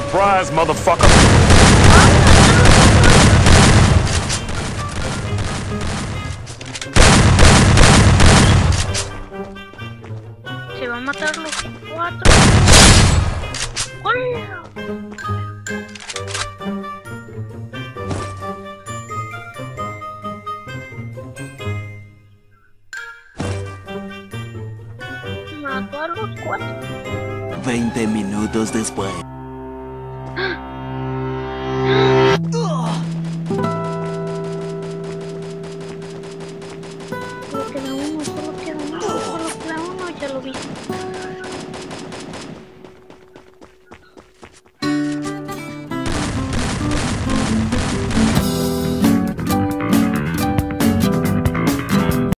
surprise, motherfucker. Se va a matar los cuatro. ¡Hola! Mató a los cuatro. 20 minutos después. Tobi.